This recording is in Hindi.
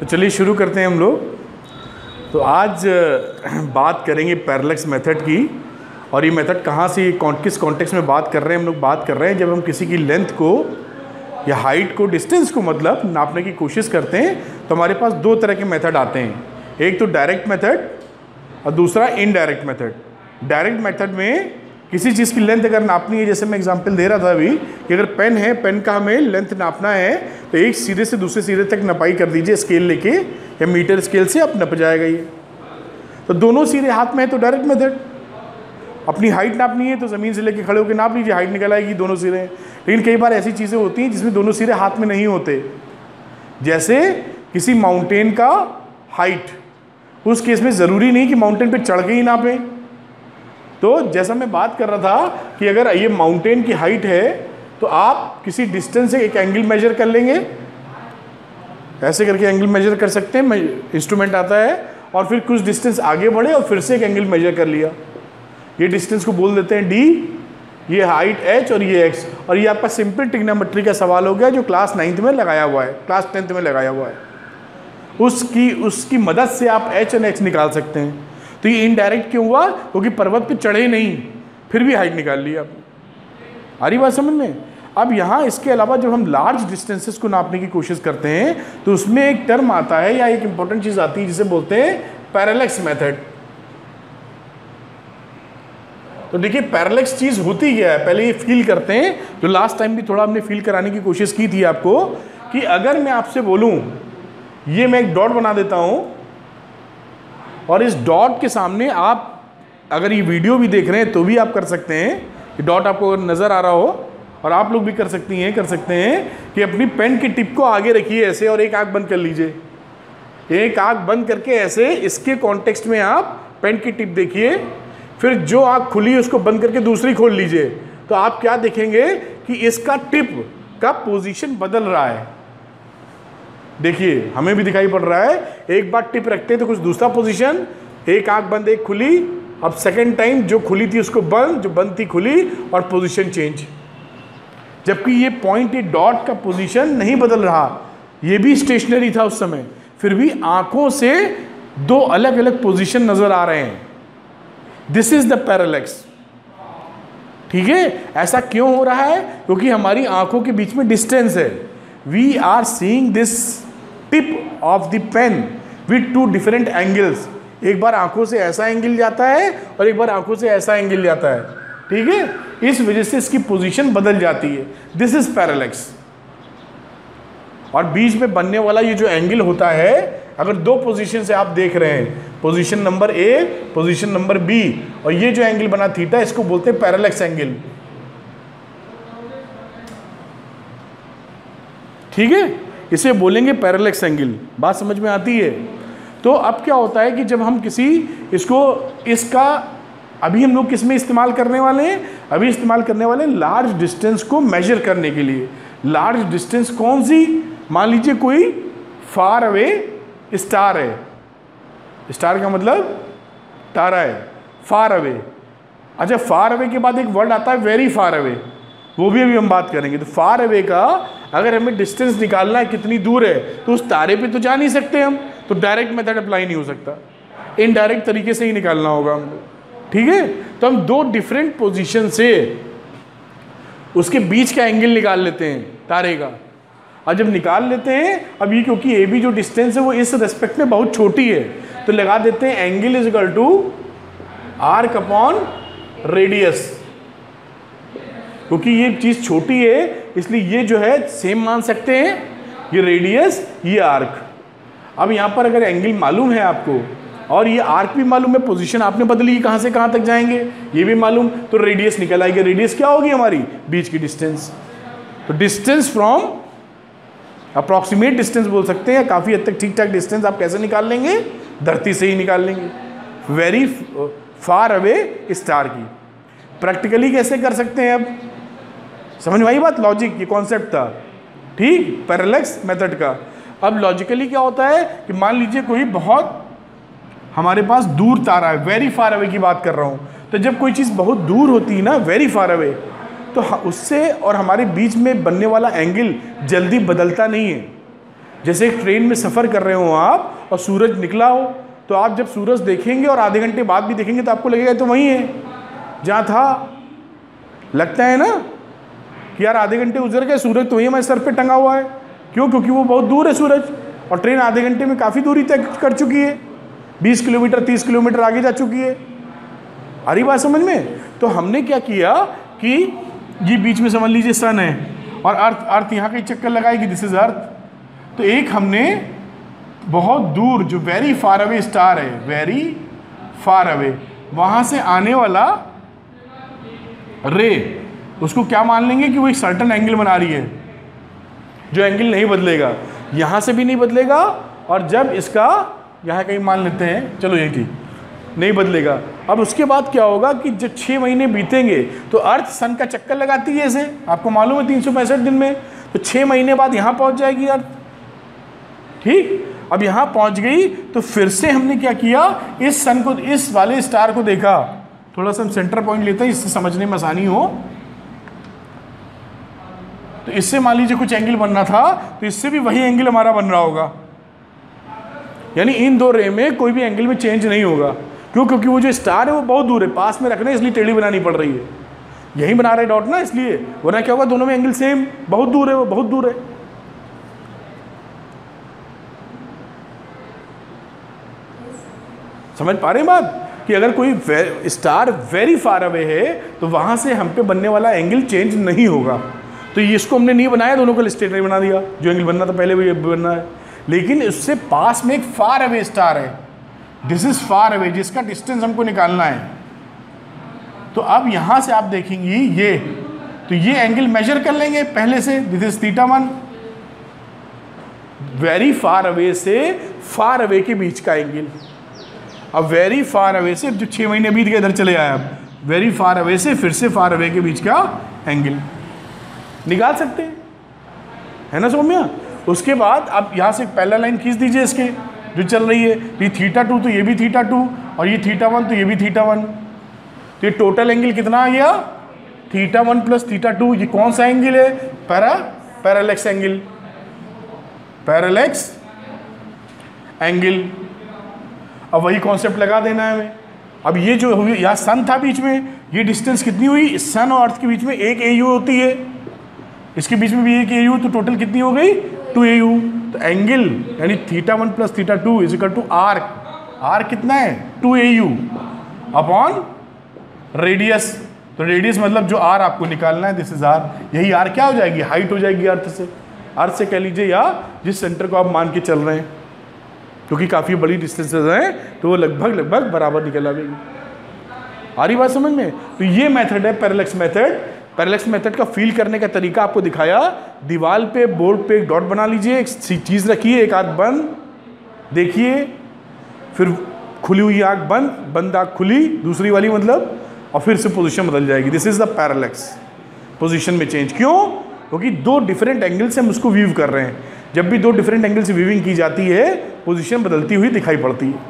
तो चलिए शुरू करते हैं हम लोग। तो आज बात करेंगे पैरलेक्स मेथड की। और ये मेथड कहाँ से किस कॉन्टेक्स्ट में बात कर रहे हैं, हम लोग बात कर रहे हैं, जब हम किसी की लेंथ को या हाइट को डिस्टेंस को मतलब नापने की कोशिश करते हैं तो हमारे पास दो तरह के मेथड आते हैं। एक तो डायरेक्ट मेथड और दूसरा इनडायरेक्ट मेथड डायरेक्ट मेथड में किसी चीज़ की लेंथ अगर नापनी है, जैसे मैं एग्जांपल दे रहा था अभी, कि अगर पेन है पेन का हमें लेंथ नापना है तो एक सिरे से दूसरे सिरे तक नपाई कर दीजिए स्केल लेके, या मीटर स्केल से अब नप जाएगा ये। तो दोनों सिरे हाथ में है तो डायरेक्ट मेथड अपनी हाइट नापनी है तो ज़मीन से लेके खड़े होकर नाप लीजिए हाइट निकल आएगी दोनों सिरे लेकिन कई बार ऐसी चीज़ें होती हैं जिसमें दोनों सिरे हाथ में नहीं होते। जैसे किसी माउंटेन का हाइट उस केस में ज़रूरी नहीं कि माउंटेन पे चढ़ के ही नापें। तो जैसा मैं बात कर रहा था कि अगर ये माउंटेन की हाइट है तो आप किसी डिस्टेंस से एक एंगल मेजर कर लेंगे। ऐसे करके एंगल मेजर कर सकते हैं इंस्ट्रूमेंट आता है और फिर कुछ डिस्टेंस आगे बढ़े और फिर से एक एंगल मेजर कर लिया। ये डिस्टेंस को बोल देते हैं डी ये हाइट एच और ये एक्स और ये आपका सिंपल टिग्नामेट्री का सवाल हो गया जो क्लास नाइन्थ में लगाया हुआ है। क्लास टेंथ में लगाया हुआ है। उसकी उसकी मदद से आप एच एंड एक्स निकाल सकते हैं। तो ये इनडायरेक्ट क्यों हुआ? क्योंकि पर्वत पे चढ़े नहीं। फिर भी हाइट निकाल ली आपने। आ रही बात समझ में? अब यहाँ इसके अलावा जब हम लार्ज डिस्टेंसेस को नापने की कोशिश करते हैं तो उसमें एक टर्म आता है या एक इंपॉर्टेंट चीज़ आती है जिसे बोलते हैं पैरालेक्स मेथड तो देखिए पैरालेक्स चीज़ होती क्या है? पहले ये फील करते हैं जो लास्ट टाइम भी थोड़ा हमने फील कराने की कोशिश की थी आपको कि अगर मैं आपसे बोलूँ, ये मैं एक डॉट बना देता हूँ और इस डॉट के सामने आप अगर ये वीडियो भी देख रहे हैं तो भी आप कर सकते हैं। कि डॉट आपको अगर नज़र आ रहा हो, और आप लोग भी कर सकती हैं, कर सकते हैं कि अपनी पेन की टिप को आगे रखिए ऐसे, और एक आँख बंद कर लीजिए। एक आँख बंद करके ऐसे, इसके कॉन्टेक्स्ट में आप पेन की टिप देखिए। फिर जो आँख खुली उसको बंद करके दूसरी खोल लीजिए। तो आप क्या देखेंगे कि इसका टिप का पोजीशन बदल रहा है। देखिए, हमें भी दिखाई पड़ रहा है, एक बार टिप रखते हैं तो कुछ दूसरा पोजीशन एक आँख बंद, एक खुली, अब सेकंड टाइम जो खुली थी उसको बंद, जो बंद थी खुली, और पोजीशन चेंज जबकि ये पॉइंट ये डॉट का पोजीशन नहीं बदल रहा, ये भी स्टेशनरी था उस समय, फिर भी आँखों से दो अलग अलग पोजीशन नज़र आ रहे हैं. दिस इज़ द पैरालेक्स ठीक है? ऐसा क्यों हो रहा है? क्योंकि हमारी आँखों के बीच में डिस्टेंस है. We are seeing this tip of the pen with two different angles. एक बार आँखों से ऐसा एंगल जाता है और एक बार आँखों से ऐसा एंगल जाता है। ठीक है? इस वजह से इसकी पोजीशन बदल जाती है। दिस इज़ पैरालेक्स और बीच में बनने वाला ये जो एंगल होता है, अगर दो पोजीशन से आप देख रहे हैं position number A position number B और ये जो एंगल बना थीटा इसको बोलते हैं पैरालेक्स एंगल। ठीक है? इसे बोलेंगे पैरालेक्स एंगल। बात समझ में आती है? तो अब क्या होता है कि जब हम किसी, इसको, इसका, अभी हम लोग किसमें इस्तेमाल करने वाले हैं? अभी इस्तेमाल करने वाले हैं लार्ज डिस्टेंस को मेजर करने के लिए। लार्ज डिस्टेंस कौन सी? मान लीजिए कोई फार अवे स्टार है। स्टार का मतलब तारा है। फार अवे अच्छा फार अवे के बाद एक वर्ड आता है वेरी फार अवे वो भी अभी हम बात करेंगे। तो फार अवे का अगर हमें डिस्टेंस निकालना है, कितनी दूर है तो उस तारे पे तो जा नहीं सकते हम। तो डायरेक्ट मेथड अप्लाई नहीं हो सकता। इनडायरेक्ट तरीके से ही निकालना होगा हमको। ठीक है? तो हम दो डिफरेंट पोजीशन से उसके बीच का एंगल निकाल लेते हैं, तारे का। और जब निकाल लेते हैं, अब ये क्योंकि ए बी जो डिस्टेंस है, वो इस रेस्पेक्ट में बहुत छोटी है तो लगा देते हैं angle is equal to arc upon radius क्योंकि ये चीज़ छोटी है इसलिए ये जो है सेम मान सकते हैं, ये रेडियस ये आर्क अब यहाँ पर अगर एंगल मालूम है आपको, और ये आर्क भी मालूम है पोजीशन आपने बदली, कहाँ से कहाँ तक जाएँगे, ये भी मालूम तो रेडियस निकल आएगी। रेडियस क्या होगी हमारी? बीच की डिस्टेंस तो डिस्टेंस फ्रॉम अप्रॉक्सीमेट डिस्टेंस बोल सकते हैं काफ़ी हद तक ठीक ठाक डिस्टेंस आप कैसे निकाल लेंगे? धरती से ही निकाल लेंगे। वेरी फार अवे स्टार की। प्रैक्टिकली कैसे कर सकते हैं अब समझ में आई बात? लॉजिक ये कॉन्सेप्ट था। ठीक? पैरालेक्स मेथड का। अब लॉजिकली क्या होता है कि मान लीजिए कोई बहुत हमारे पास दूर तारा है वेरी फार अवे की बात कर रहा हूँ। तो जब कोई चीज़ बहुत दूर होती है ना वेरी फार अवे तो उससे और हमारे बीच में बनने वाला एंगल जल्दी बदलता नहीं है। जैसे एक ट्रेन में सफ़र कर रहे हो आप और सूरज निकला हो तो आप जब सूरज देखेंगे और आधे घंटे बाद भी देखेंगे तो आपको लगेगा तो वहीं है। जहाँ था, लगता है ना? कि यार आधे घंटे गुजर गए, सूरज तो वही हमारे सर पे टंगा हुआ है। क्यों? क्योंकि वो बहुत दूर है सूरज, और ट्रेन आधे घंटे में काफ़ी दूरी तय कर चुकी है। बीस किलोमीटर, तीस किलोमीटर आगे जा चुकी है। रही बात समझ में? तो हमने क्या किया कि ये बीच में समझ लीजिए सन है, और अर्थ अर्थ यहाँ का चक्कर लगाएगी दिस इज़ अर्थ तो एक हमने बहुत दूर, जो वेरी फार अवे स्टार है वेरी फार अवे वहाँ से आने वाला रे उसको क्या मान लेंगे कि वो एक सर्टन एंगल बना रही है, जो एंगल नहीं बदलेगा। यहाँ से भी नहीं बदलेगा और जब इसका यहाँ कहीं मान लेते हैं, चलो यही ठीक नहीं बदलेगा। अब उसके बाद क्या होगा कि जब छः महीने बीतेंगे तो अर्थ सन का चक्कर लगाती है ऐसे आपको मालूम है तीन सौ पैंसठ दिन में? तो छः महीने बाद यहाँ पहुँच जाएगी अर्थ। ठीक? अब यहाँ पहुँच गई तो फिर से हमने क्या किया? इस सन को, इस वाले स्टार को देखा। थोड़ा सा हम सेंटर पॉइंट लेते हैं, इससे समझने में आसानी हो। तो इससे मान लीजिए कुछ एंगल बनना था तो इससे भी वही एंगल हमारा बन रहा होगा। यानी इन दो रे में कोई भी एंगल में चेंज नहीं होगा। क्यों? क्योंकि वो जो स्टार है वो बहुत दूर है, पास में रखना है, इसलिए टेढ़ी बनानी पड़ रही है। यही बना रहे डॉट ना, इसलिए। वरना क्या होगा? दोनों में एंगल सेम बहुत दूर है वो, बहुत दूर है। समझ पा रहे हैं बात? कि अगर कोई स्टार वेरी फार अवे है तो वहाँ से हम पे बनने वाला एंगल चेंज नहीं होगा। तो ये इसको हमने नहीं बनाया, दोनों को स्टेट नहीं बना दिया। जो एंगल बनना था पहले भी बनना है। लेकिन उससे पास में एक फार अवे स्टार है। दिस इज़ फार अवे जिसका डिस्टेंस हमको निकालना है। तो अब यहाँ से आप देखेंगे, ये। तो ये एंगल मेजर कर लेंगे पहले से। This is theta one very far away से फार अवे के बीच का एंगल अब वेरी फार अवे से जो छः महीने बीत गए, इधर चले आए अब वेरी फार अवे से फिर से फार अवे के बीच का एंगल निकाल सकते हैं। है ना सौम्या? उसके बाद आप यहाँ से पहला लाइन खींच दीजिए इसके, जो चल रही है। ये थीटा टू तो ये भी थीटा टू और ये थीटा वन तो ये भी थीटा वन तो ये टोटल एंगल कितना आ गया? Theta one plus theta two ये कौन सा एंगल है? Para parallax angle parallax angle अब वही कॉन्सेप्ट लगा देना है हमें। अब ये जो हुई, यहाँ सन था बीच में, ये डिस्टेंस कितनी हुई? सन और अर्थ के बीच में एक एयू होती है। इसके बीच में भी एक ए तो टोटल कितनी हो गई? टू ए तो एंगल यानी theta one plus theta two is equal to R R कितना है? Two A U upon radius तो रेडियस मतलब जो आर आपको निकालना है दिस इज़ आर यही आर क्या हो जाएगी? हाइट हो जाएगी अर्थ से. अर्थ से कह लीजिए, या जिस सेंटर को आप मान के चल रहे हैं, क्योंकि तो काफ़ी बड़ी डिस्टेंसेज हैं तो वो लगभग लगभग बराबर निकल आएगी आ रही बात समझ में? तो ये मेथड है पैरेलक्स मेथड पैरेलक्स मेथड का फील करने का तरीका आपको दिखाया। दीवार पे बोर्ड पे एक डॉट बना लीजिए, एक चीज़ रखिए, एक आँख बंद, देखिए, फिर खुली हुई आँख बंद बंद आँख खुली, दूसरी वाली मतलब और फिर से पोजीशन बदल जाएगी। This is the parallax position में चेंज क्यों? क्योंकि दो डिफरेंट एंगल से हम उसको व्यू कर रहे हैं। जब भी दो डिफरेंट एंगल से व्यूविंग की जाती है पोजीशन बदलती हुई दिखाई पड़ती है।